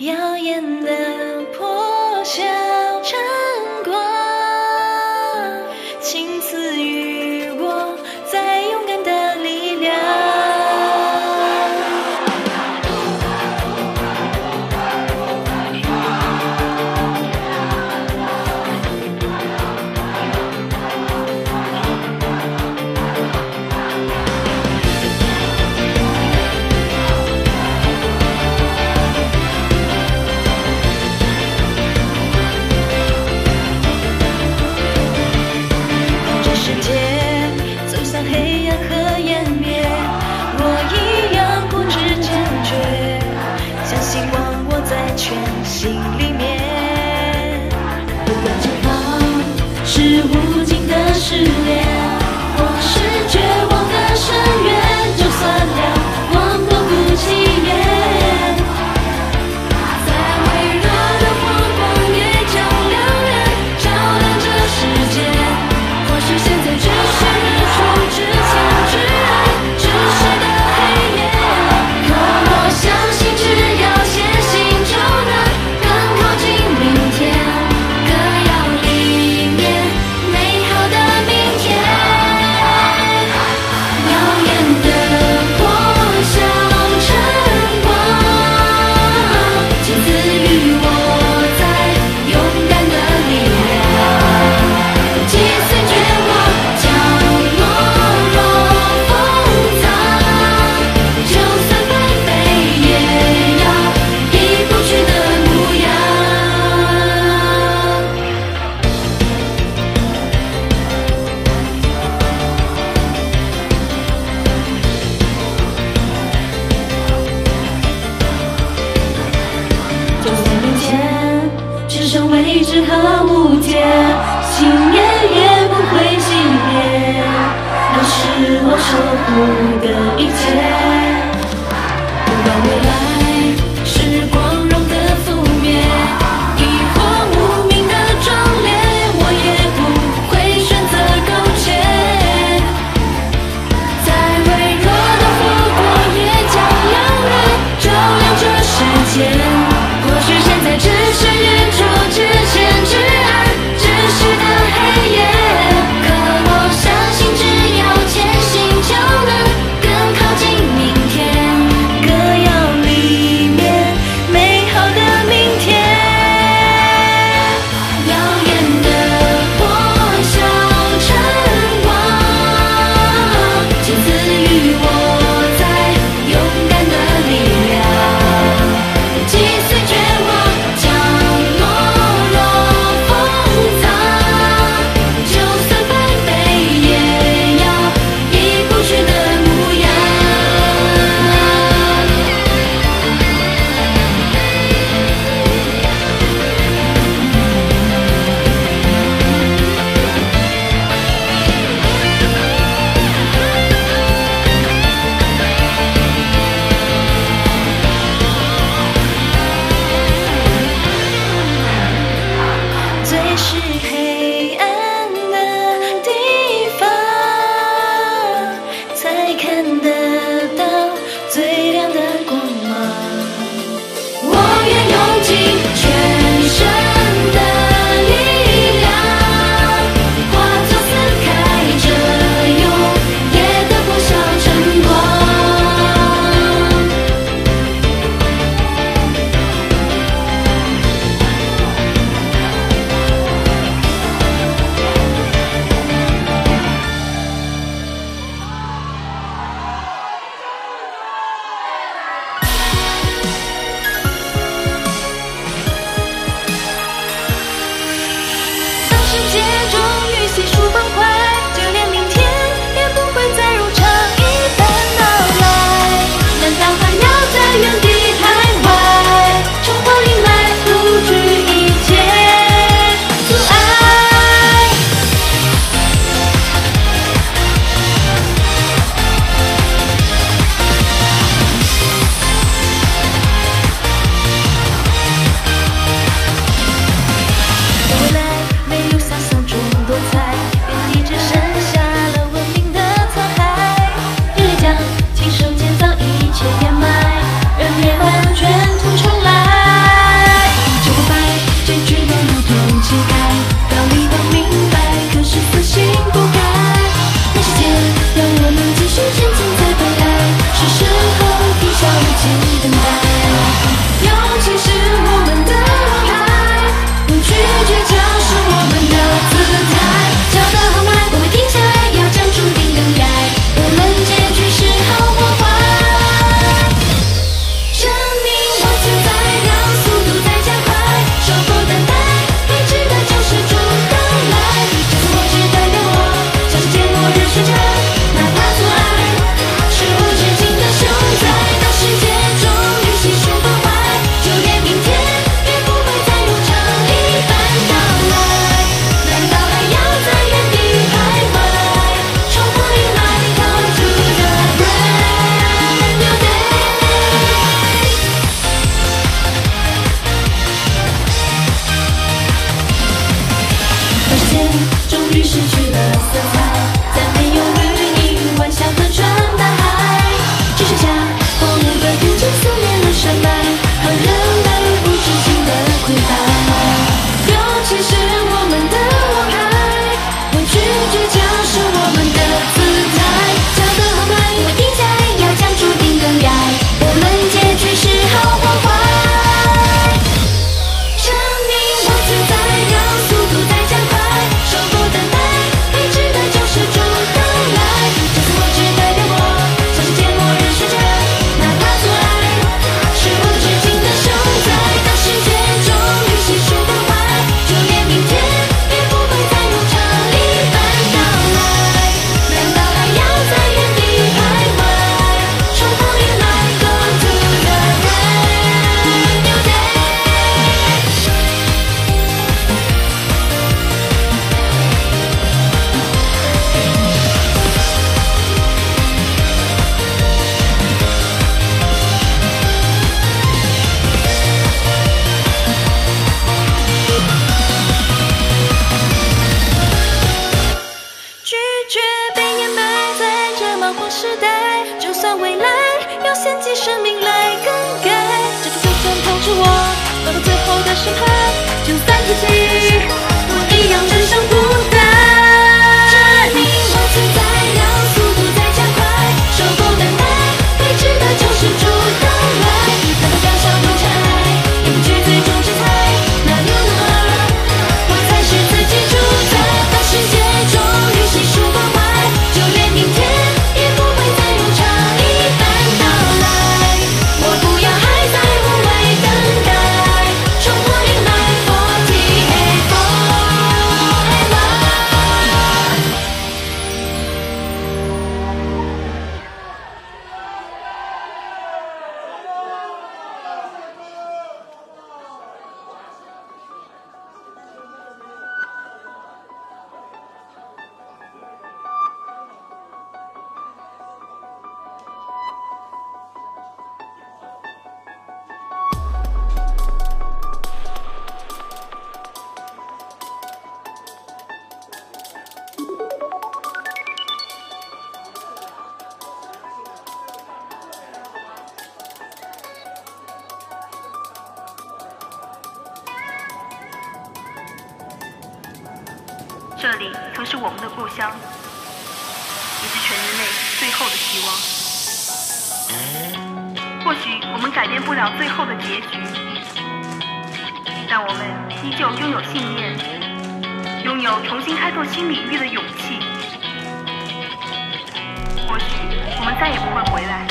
耀眼是无我的一切。这里曾是我们的故乡也是全人类最后的希望。或许我们改变不了最后的结局但我们依旧拥有信念拥有重新开拓新领域的勇气。或许我们再也不会回来。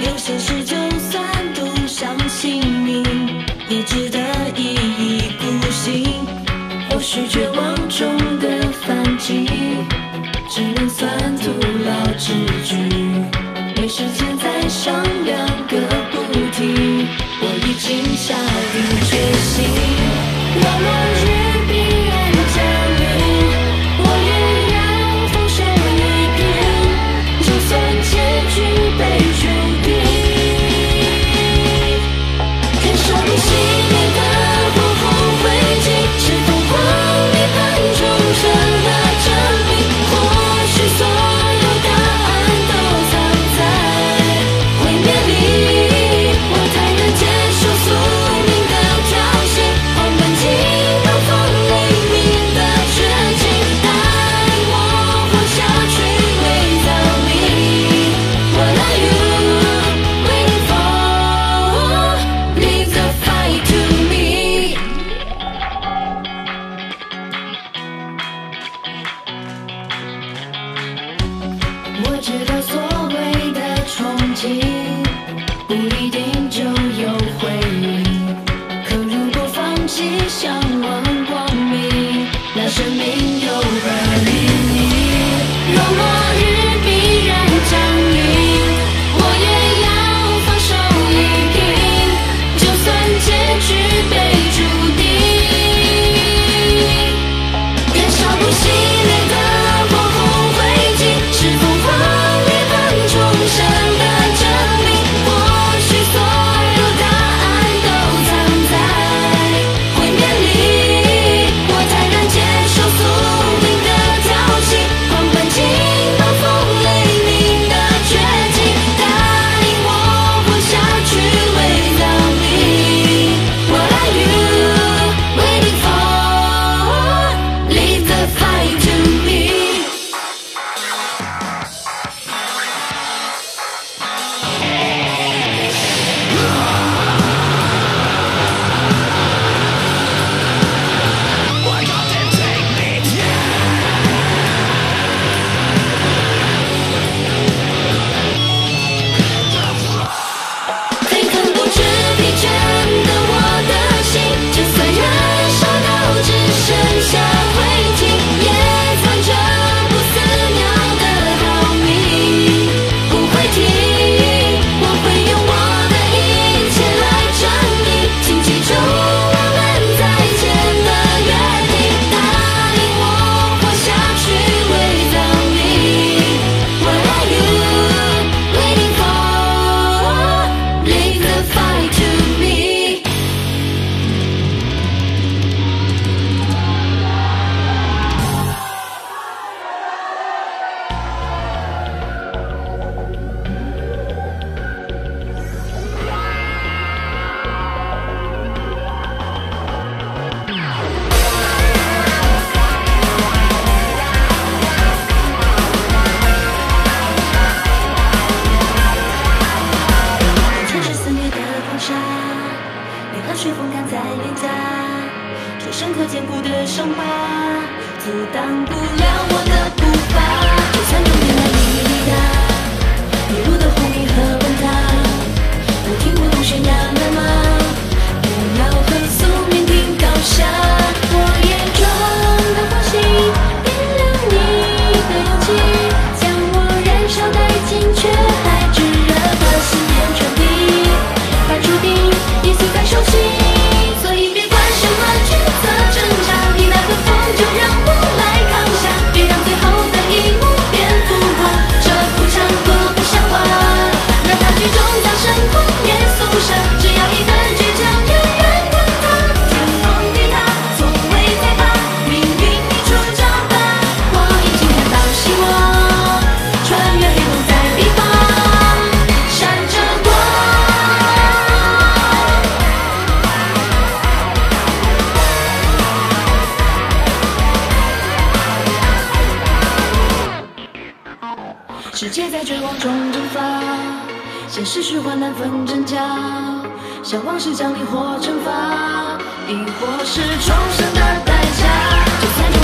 有些事就算赌上性命也值得一意孤行。或许绝望中的反击只能算徒劳之举。没时间再商量知道所谓的憧憬前世虚幻难分真假，小往事将你或惩罚，亦或是重生的代价。